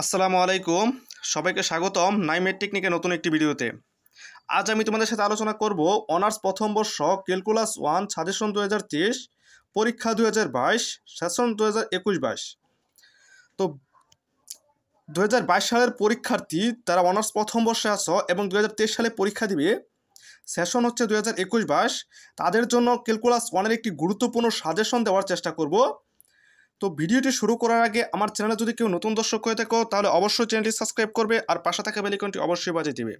আসসালামু আলাইকুম। সবাইকে স্বাগতম নাইমেট টেকনিকের নতুন একটি ভিডিওতে। আজ আমি তোমাদের সাথে আলোচনা করব অনার্স প্রথম বর্ষ ক্যালকুলাস ওয়ান সাজেশন দু হাজার তেইশ, পরীক্ষা দু হাজার বাইশ সেশন দু হাজার একুশ বাইশ। তো দু হাজার বাইশ সালের পরীক্ষার্থী তারা অনার্স প্রথম বর্ষে আসো এবং দু হাজার তেইশ সালে পরীক্ষা দিবে। সেশন হচ্ছে দু হাজার একুশ বাইশ। তাদের জন্য ক্যালকুলাস ওয়ানের একটি গুরুত্বপূর্ণ সাজেশন দেওয়ার চেষ্টা করব। তো ভিডিওটি শুরু করার আগে আমার চ্যানেলে যদি কেউ নতুন দর্শক হয়ে থাকো, তাহলে অবশ্যই চ্যানেলটি সাবস্ক্রাইব করবে আর পাশে থাকা বেলিকনটি অবশ্যই বাজিয়ে দিবে।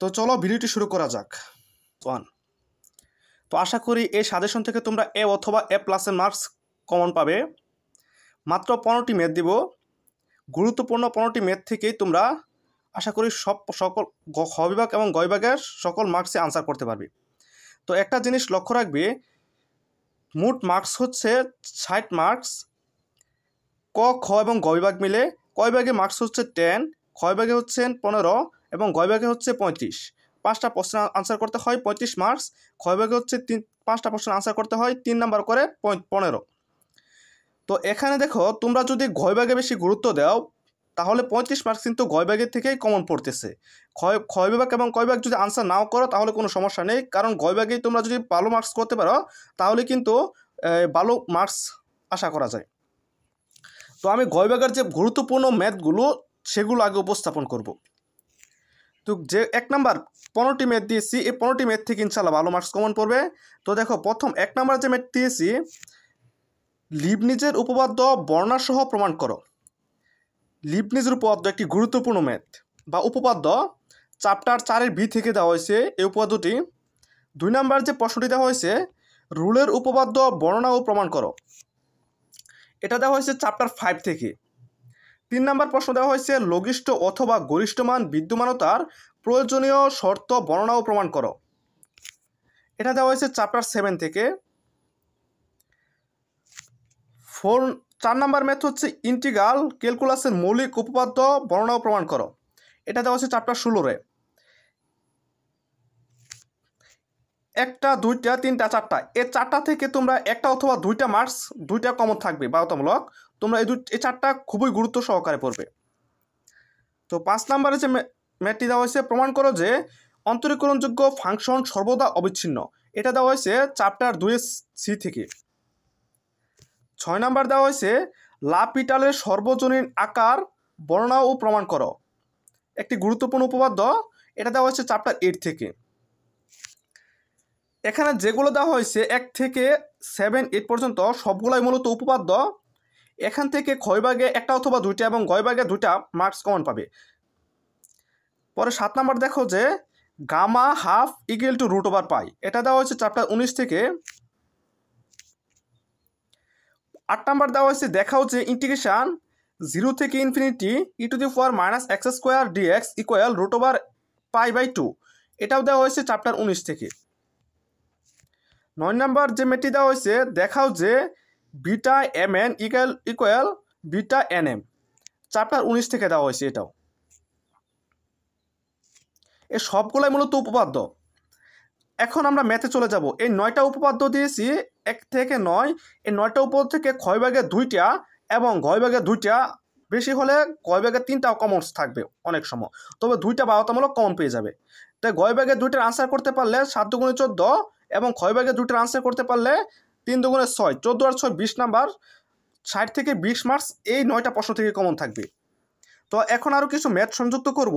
তো চলো ভিডিওটি শুরু করা যাক। ওয়ান তো আশা করি এই সাজেশন থেকে তোমরা এ অথবা এ প্লাসের মার্কস কমন পাবে। মাত্র পনেরোটি ম্যাথ দিব। গুরুত্বপূর্ণ পনেরোটি ম্যাথ থেকেই তোমরা আশা করি সব সকল খ বিভাগ এবং গ বিভাগের সকল মার্কসে আনসার করতে পারবে। তো একটা জিনিস লক্ষ্য রাখবে মোট মার্কস হচ্ছে ষাট মার্কস ক, খ এবং গ মিলে। ক বিভাগে মার্কস হচ্ছে টেন খ বিভাগে হচ্ছে পনেরো এবং গ বিভাগে হচ্ছে পঁয়ত্রিশ। পাঁচটা প্রশ্ন আনসার করতে হয়, পঁয়ত্রিশ মার্কস বিভাগে হচ্ছে তিন, পাঁচটা প্রশ্ন আনসার করতে হয়, তিন নাম্বার করে পনেরো। তো এখানে দেখো, তোমরা যদি বিভাগে বেশি গুরুত্ব দাও তাহলে পঁয়ত্রিশ মার্কস কিন্তু গয়বাগের থেকেই কমন পড়তেছে। ক্ষয় ক্ষয় বিভাগ এবং কয় বিভাগ যদি আনসার নাও করো, তাহলে কোনো সমস্যা নেই। কারণ গ বিভাগেই তোমরা যদি ভালো মার্কস করতে পারো, তাহলে কিন্তু ভালো মার্কস আশা করা যায়। তো আমি গয়বাগের যে গুরুত্বপূর্ণ ম্যাথগুলো সেগুলো আগে উপস্থাপন করব। তো যে এক নাম্বার, পনেরোটি ম্যাথ দিয়েছি। এই পনেরোটি ম্যাথ থেকে ইনশাল্লাহ ভালো মার্কস কমন পড়বে। তো দেখো, প্রথম এক নাম্বার যে ম্যাথ দিয়েছি লিবনিজের উপপাদ্য বর্ণাসহ প্রমাণ করো। লিবনিজের উপপাদ্য একটি গুরুত্বপূর্ণ ম্যাথ। বা উপপাদ্য চ্যাপ্টার চারের ভি থেকে দেওয়া হয়েছে এই উপপাদ্যটি। দুই নাম্বার যে প্রশ্নটি দেওয়া হয়েছে, রুলের উপপাদ্য বর্ণনা ও প্রমাণ করো। এটা দেওয়া হয়েছে চ্যাপ্টার ফাইভ থেকে। তিন নাম্বার প্রশ্ন দেওয়া হয়েছে, লঘিষ্ঠ অথবা গরিষ্ঠ মান বিদ্যমানতার প্রয়োজনীয় শর্ত বর্ণনা ও প্রমাণ করো। এটা দেওয়া হয়েছে চ্যাপ্টার সেভেন থেকে। ফোর চার নাম্বার ম্যাথ হচ্ছে ইন্টিগ্রাল, ক্যালকুলাসের মৌলিক উপপাদ্য বর্ণনা প্রমাণ করো। এটা দেওয়া হচ্ছে চ্যাপ্টার ষোলোরে একটা, দুইটা, তিনটা, চারটা। এই চারটা থেকে তোমরা একটা অথবা দুইটা মার্কস দুইটা কমন থাকবে, বাধ্যতামূলক। তোমরা এই দুই এই চারটা খুবই গুরুত্ব সহকারে পড়বে। তো পাঁচ নাম্বারে যে ম্যা- ম্যাথটি দেওয়া হয়েছে, প্রমাণ করো যে অন্তরীকরণযোগ্য ফাংশন সর্বদা অবিচ্ছিন্ন। এটা দেওয়া হয়েছে চ্যাপ্টার দুই সি থেকে। ছয় নাম্বার দেওয়া হয়েছে লাপিটালের সর্বজনীন আকার, বর্ণনা ও প্রমাণ করো। একটি গুরুত্বপূর্ণ উপপাদ্য, এটা দেওয়া হয়েছে চ্যাপ্টার এইট থেকে। এখানে যেগুলো দেওয়া হয়েছে, এক থেকে সেভেন এইট পর্যন্ত সবগুলাই মূলত উপপাদ্য। এখান থেকে ক্ষয় ভাগে একটা অথবা দুইটা এবং গয় ভাগে দুইটা মার্কস কমন পাবে। পরে সাত নাম্বার দেখো যে, gamma half equal to root over pi এটা দেওয়া হয়েছে চ্যাপ্টার উনিশ থেকে। আট নাম্বার দেওয়া হয়েছে, দেখাও যে ইন্টিগ্রেশন জিরো থেকে infinity e to the power minus x square d x equal root over pi by two এটাও দেওয়া হয়েছে চ্যাপ্টার উনিশ থেকে। নয় নাম্বার যে মেটটি দেওয়া হয়েছে, দেখাও যে beta m n equal equal beta n m chapter উনিশ থেকে দেওয়া হয়েছে এটাও। এ সবগুলাই মূলত উপপাদ্য। এখন আমরা ম্যাথে চলে যাব। এই নয়টা উপপাদ্য দিয়েছি, এক থেকে নয়। এই নয়টা উপপাদ্য থেকে ক্ষয় ভাগে দুইটা এবং গয় ভাগে দুইটা, বেশি হলে গয় ভাগে তিনটা কমন থাকবে অনেক সময়। তবে দুইটা বাধ্যতামূলক কমন পেয়ে যাবে। তাই গয় ভাগে দুইটার আনসার করতে পারলে সাত দুগুণে চোদ্দ এবং ক্ষয় ভাগে দুইটার আনসার করতে পারলে তিন দুগুণে ছয়। চোদ্দ আর ছয় বিশ নাম্বার। ষাট থেকে বিশ মার্কস এই নয়টা প্রশ্ন থেকে কমন থাকবে। তো এখন আরও কিছু ম্যাথ সংযুক্ত করব।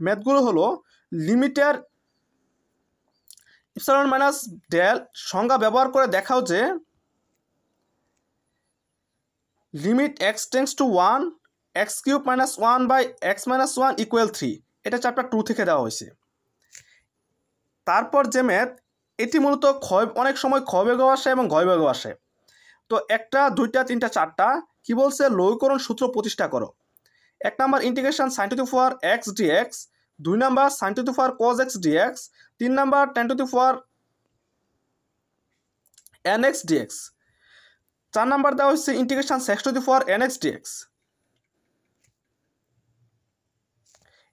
ম্যাথগুলো হলো লিমিটের ইপসালন মাইনাস ডেল সংজ্ঞা ব্যবহার করে দেখাও যে limit x tends to one x cube minus one by x minus one equal three এটা চ্যাপ্টার টু থেকে দেওয়া হয়েছে। তারপর যে ম্যাথ এটি মূলত ক্ষয় অনেক সময় ক্ষয় বেগও আসে এবং গয় বেগও আসে। তো একটা, দুইটা, তিনটা, চারটা, কি বলছে? লৌকরণ সূত্র প্রতিষ্ঠা করো। এক number integration sine to the power x দুই number sine power cos x d x তিন number ten to the power n x d x চার নাম্বার দেওয়া হচ্ছে integration sec to the power n x d x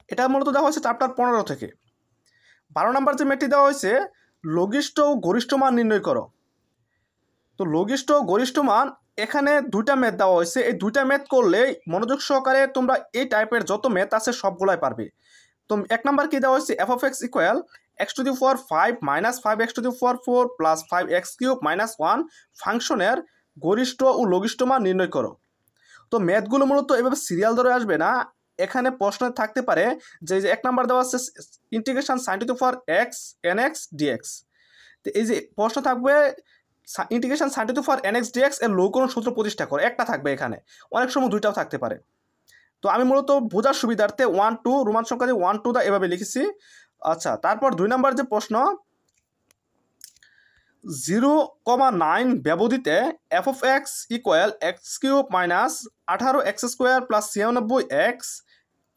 এটা মূলত দেওয়া হয়েছে chapter পনেরো থেকে। বারো নাম্বার যে ম্যাটটি দেওয়া হয়েছে, লঘিষ্ঠ ও গরিষ্ঠ মান নির্ণয় করো। তো লঘিষ্ঠ ও গরিষ্ঠ মান, এখানে দুইটা ম্যাথ দেওয়া হয়েছে। এই দুইটা ম্যাথ করলে মনোযোগ সহকারে তোমরা এই টাইপের যত ম্যাথ আছে সবগুলাই পারবে। তো এক নাম্বার কি দেওয়া হয়েছে? F of x equal x to the four five minus five x to the four four plus five x cube minus one ফাংশনের গরিষ্ঠ ও লঘিষ্ঠ মান নির্ণয় করো। তো ম্যাথগুলো মূলত এভাবে সিরিয়াল ধরে আসবে না। এখানে প্রশ্ন থাকতে পারে যে এক নাম্বার দেওয়া আছে integration sine to the four x n x d x তো এই যে প্রশ্ন থাকবে integration sine to the four n x d x এর লৌকরণ সূত্র প্রতিষ্ঠা করো। একটা থাকবে এখানে। অনেক সময় দুইটাও থাকতে পারে। তো আমি মূলত বোঝার সুবিধার্থে ওয়ান টু রোমান সংখ্যা দিয়ে ওয়ান টু দা এভাবে লিখেছি। আচ্ছা তারপর দুই নাম্বার যে প্রশ্ন zero comma nine ব্যবধিতে f of x equal x cube minus আঠারো এক্স স্কোয়ার প্লাস ছিয়ানব্বই এক্স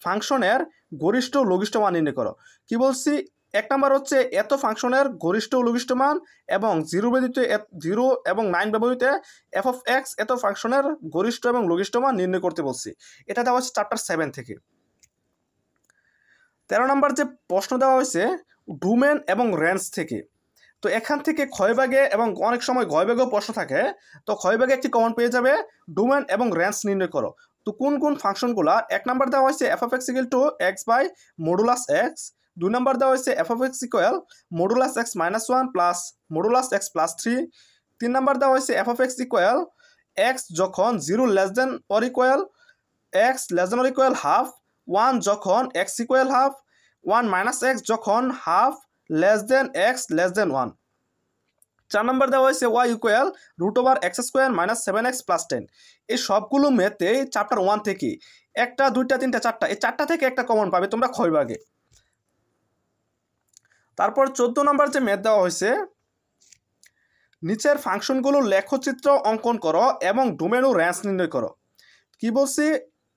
ফাংশনের গরিষ্ঠ লঘিষ্ঠ মান নির্ণয় করো। কি বলছি? এক নম্বর হচ্ছে, এত ফাংশনের গরিষ্ঠ লঘিষ্ঠ মান এবং জিরো ব্যতীত জিরো এবং নাইন ব্যবহৃত এফ অফ এক্স এত ফাংশনের গরিষ্ঠ এবং লঘিষ্ঠ মান নির্ণয় করতে বলছি। এটা দেওয়া হচ্ছে চ্যাপ্টার সেভেন থেকে। তেরো নম্বর যে প্রশ্ন দেওয়া হয়েছে ডুমেন এবং রেঞ্জ থেকে। তো এখান থেকে ক্ষয়ভাগে এবং অনেক সময় ক্ষয়ভাগেও প্রশ্ন থাকে, তো ক্ষয়ভাগে একটি কমন পেয়ে যাবে ডুমেন এবং রেঞ্জ নির্ণয় করো। তো কোন কোন ফাংশনগুলা, এক নাম্বার দেওয়া হয়েছে f f x equal two x by modulus x দুই নম্বর দেওয়া হয়েছে f of x equal modulus x minus one plus modulus x plus three তিন নম্বর দেওয়া হয়েছে f of x equal x যখন zero less than or equal x less than or equal half one যখন x equal half one minus x যখন half less than x less than one চার নম্বর দেওয়া হয়েছে y equal root over x square minus seven x plus ten এই সবগুলো মেতে chapter one থেকে একটা, দুইটা, তিনটা, চারটা, এই চারটা থেকে একটা কমন পাবে, তোমরা ক্ষয়ভাগে। তারপর চোদ্দ নম্বর যে ম্যাথ দেওয়া হয়েছে, নিচের ফাংশনগুলো লেখচিত্র অঙ্কন করো এবং ডোমেন র্যান্স নির্ণয় করো। কি বলছি?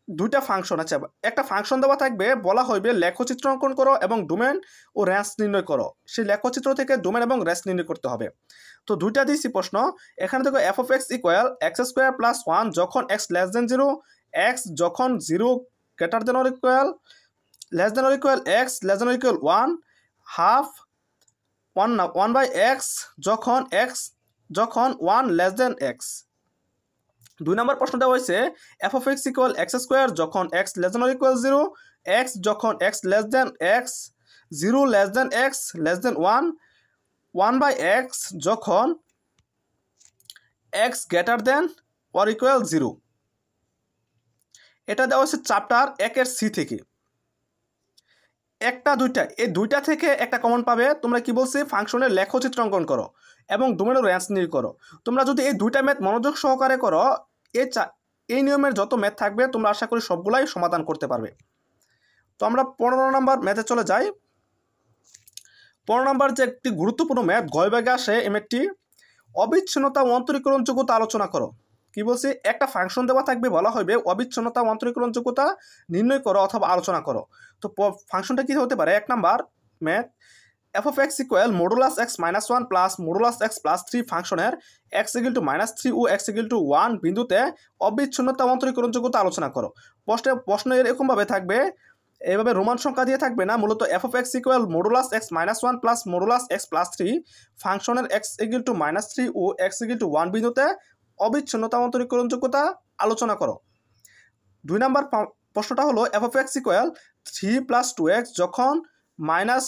দুইটা ফাংশন আছে। একটা ফাংশন দেওয়া থাকবে, বলা হইবে লেখচিত্র অঙ্কন করো এবং ডোমেন ও র্যান্স নির্ণয় করো। সেই লেখচিত্র থেকে ডোমেন এবং র্যান্স নির্ণয় করতে হবে। তো দুইটা দিয়েছি প্রশ্ন। এখানে দেখো f of x equal x square plus one যখন x less than zero x যখন zero greater than or equal less than or equal x less than or equal one half one না ওয়ান বাই এক্স যখন x যখন one less than x দুই number প্রশ্ন দেওয়া হয়েছে f of x equal x square যখন x less than equal zero x যখন x less than x zero less than x less than one one by x যখন x greater than or equal zero এটা দেওয়া হচ্ছে chapter একের C থেকে। একটা, দুইটা, এই দুইটা থেকে একটা কমন পাবে, তোমরা কি বলছি ফাংশনের লেখচিত্র অঙ্কন করো এবং ডোমেনের র্যান্স নিয়ে করো। তোমরা যদি এই দুইটা ম্যাথ মনোযোগ সহকারে করো এই চা, এই নিয়মের যত ম্যাথ থাকবে, তোমরা আশা করি সবগুলাই সমাধান করতে পারবে। তো আমরা পনেরো নম্বর ম্যাথে চলে যাই। পনেরো নম্বর যে একটি গুরুত্বপূর্ণ ম্যাথ গয়বাগে আসে, এই ম্যাথটি অবিচ্ছিন্নতা ও অন্তরীকরণ যোগ্যতা আলোচনা করো। কি বলছি? একটা ফাংশন দেওয়া থাকবে, বলা হবে অবিচ্ছিন্নতা ও অন্তরীকরণ যোগ্যতা নির্ণয় করো অথবা আলোচনা করো। তো ফাংশনটা কি হতে পারে? এক number math f of x equal modulus x minus one plus modulus x plus three ফাংশনের x equal to minus three O x equal to one বিন্দুতে অবিচ্ছিন্নতা অন্তরীকরণ যোগ্যতা আলোচনা করো। প্রশ্নে, প্রশ্ন এরকমভাবে থাকবে, এভাবে রোমান সংখ্যা দিয়ে থাকবে না, মূলত f of x equal modulus x minus one plus modulus x plus three ফাংশনের x equal to minus three O x equal to one বিন্দুতে অবিচ্ছিন্নতা অন্তরীকরণ যোগ্যতা আলোচনা করো। দুই নম্বর প্রশ্নটা হলো f of x equal three plus two x যখন minus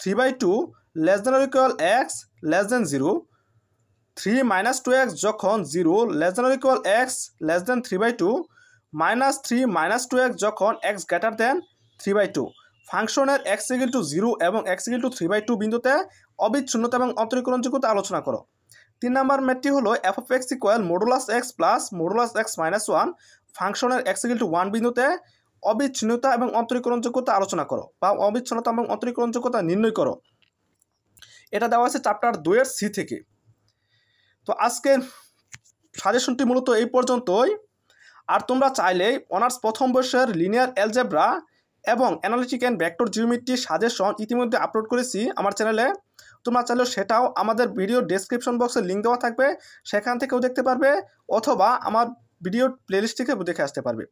three by two less than equal x less than zero three minus two x যখন zero less than equal x less than three by two minus three minus two x যখন x greater than three by two ফাংশনের x equal to zero এবং x equal to three by two বিন্দুতে অবিচ্ছিন্নতা এবং অন্তরীকরণযোগ্যতা আলোচনা করো। তিন নম্বর ম্যাথটি হলো f of x equal modulus x plus modulus x minus one ফাংশনের এক্স ইকুয়াল টু ওয়ান বিন্দুতে অবিচ্ছিন্নতা এবং অন্তরীকরণযোগ্যতা আলোচনা করো বা অবিচ্ছিন্নতা এবং অন্তরীকরণযোগ্যতা নির্ণয় করো। এটা দেওয়া আছে চ্যাপ্টার দুয়ের সি থেকে। তো আজকে সাজেশনটি মূলত এই পর্যন্তই। আর তোমরা চাইলে অনার্স প্রথম বর্ষের লিনিয়ার অ্যালজেব্রা এবং analytic and vector geometry suggestion ইতিমধ্যে আপলোড করেছি আমার চ্যানেলে। তোমরা চাইলেও সেটাও আমাদের ভিডিও ডেসক্রিপশন বক্সে লিঙ্ক দেওয়া থাকবে। সেখান থেকেও দেখতে পারবে অথবা আমার ভিডিও প্লেলিস্ট থেকে দেখে আসতে পারবে।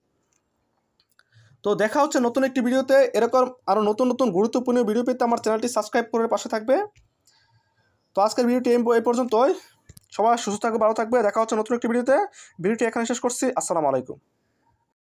তো দেখা হচ্ছে নতুন একটি ভিডিওতে এরকম আরও নতুন নতুন গুরুত্বপূর্ণ ভিডিও পেতে আমার চ্যানেলটি সাবস্ক্রাইব করে পাশে থাকবে। তো আজকের ভিডিওটি এই পর্যন্তই। সবাই সুস্থ থাকবে ভালো থাকবে। দেখা হচ্ছে নতুন একটি ভিডিওতে ভিডিওটি এখানে শেষ করছি। আসসালামু আলাইকুম।